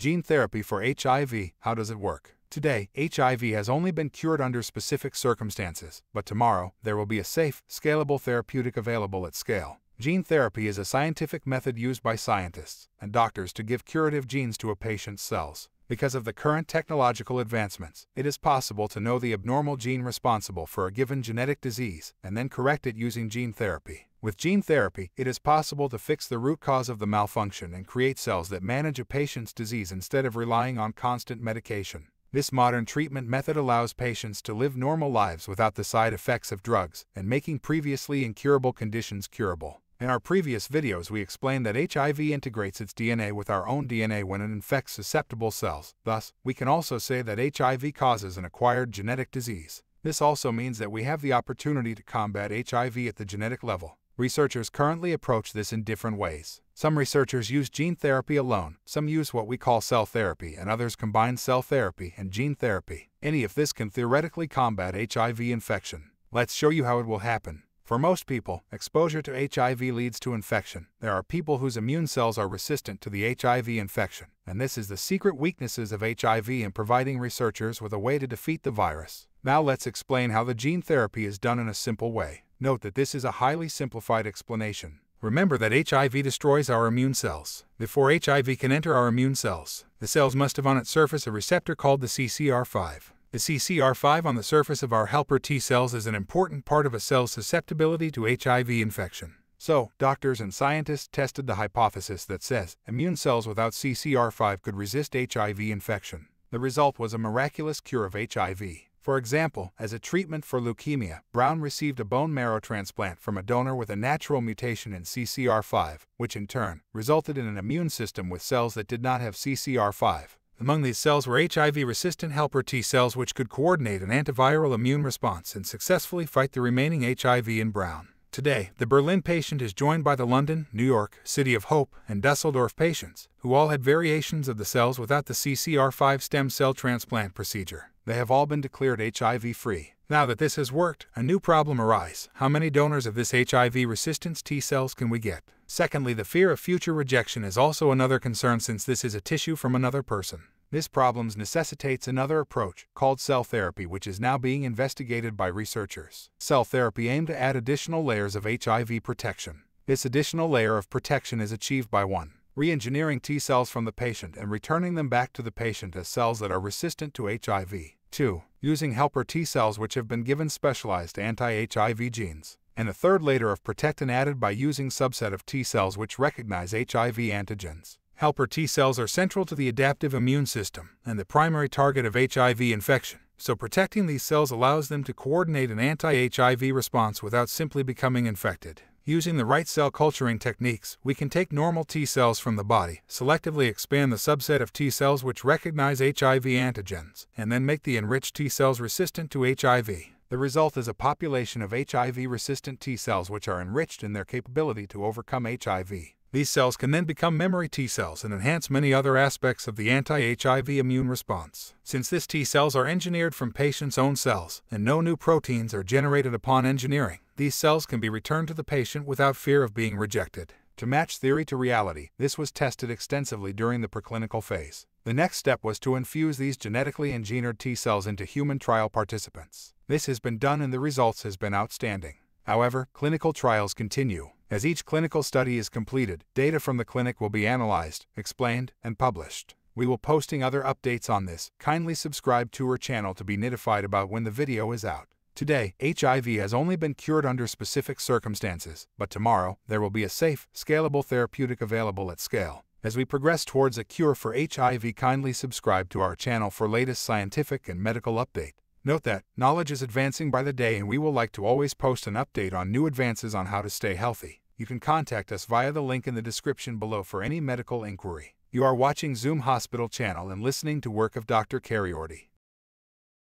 Gene therapy for HIV, how does it work? Today, HIV has only been cured under specific circumstances, but tomorrow, there will be a safe, scalable therapeutic available at scale. Gene therapy is a scientific method used by scientists and doctors to give curative genes to a patient's cells. Because of the current technological advancements, it is possible to know the abnormal gene responsible for a given genetic disease and then correct it using gene therapy. With gene therapy, it is possible to fix the root cause of the malfunction and create cells that manage a patient's disease instead of relying on constant medication. This modern treatment method allows patients to live normal lives without the side effects of drugs and making previously incurable conditions curable. In our previous videos, we explained that HIV integrates its DNA with our own DNA when it infects susceptible cells. Thus, we can also say that HIV causes an acquired genetic disease. This also means that we have the opportunity to combat HIV at the genetic level. Researchers currently approach this in different ways. Some researchers use gene therapy alone, some use what we call cell therapy, and others combine cell therapy and gene therapy. Any of this can theoretically combat HIV infection. Let's show you how it will happen. For most people, exposure to HIV leads to infection. There are people whose immune cells are resistant to the HIV infection, and this is the secret weaknesses of HIV in providing researchers with a way to defeat the virus. Now let's explain how the gene therapy is done in a simple way. Note that this is a highly simplified explanation. Remember that HIV destroys our immune cells. Before HIV can enter our immune cells, the cells must have on its surface a receptor called the CCR5. The CCR5 on the surface of our helper T cells is an important part of a cell's susceptibility to HIV infection. So, doctors and scientists tested the hypothesis that says immune cells without CCR5 could resist HIV infection. The result was a miraculous cure of HIV. For example, as a treatment for leukemia, Brown received a bone marrow transplant from a donor with a natural mutation in CCR5, which in turn resulted in an immune system with cells that did not have CCR5. Among these cells were HIV-resistant helper T cells which could coordinate an antiviral immune response and successfully fight the remaining HIV in Brown. Today, the Berlin patient is joined by the London, New York, City of Hope, and Dusseldorf patients, who all had variations of the cells without the CCR5 stem cell transplant procedure. They have all been declared HIV-free. Now that this has worked, a new problem arises. How many donors of this HIV-resistance T cells can we get? Secondly, the fear of future rejection is also another concern since this is a tissue from another person. This problem necessitates another approach, called cell therapy, which is now being investigated by researchers. Cell therapy aimed to add additional layers of HIV protection. This additional layer of protection is achieved by 1. Re-engineering T cells from the patient and returning them back to the patient as cells that are resistant to HIV. 2. Using helper T cells which have been given specialized anti-HIV genes. And a third layer of protectin added by using subset of T cells which recognize HIV antigens. Helper T cells are central to the adaptive immune system and the primary target of HIV infection, so protecting these cells allows them to coordinate an anti-HIV response without simply becoming infected. Using the right cell culturing techniques, we can take normal T cells from the body, selectively expand the subset of T cells which recognize HIV antigens, and then make the enriched T cells resistant to HIV. The result is a population of HIV-resistant T cells which are enriched in their capability to overcome HIV. These cells can then become memory T cells and enhance many other aspects of the anti-HIV immune response. Since these T cells are engineered from patient's own cells and no new proteins are generated upon engineering, these cells can be returned to the patient without fear of being rejected. To match theory to reality, this was tested extensively during the preclinical phase. The next step was to infuse these genetically engineered T cells into human trial participants. This has been done and the results has been outstanding. However, clinical trials continue. As each clinical study is completed, data from the clinic will be analyzed, explained, and published. We will posting other updates on this. Kindly subscribe to our channel to be notified about when the video is out. Today, HIV has only been cured under specific circumstances, but tomorrow, there will be a safe, scalable therapeutic available at scale. As we progress towards a cure for HIV, kindly subscribe to our channel for latest scientific and medical update. Note that knowledge is advancing by the day and we will like to always post an update on new advances on how to stay healthy. You can contact us via the link in the description below for any medical inquiry. You are watching Zoom Hospital channel and listening to work of Dr. Kayode.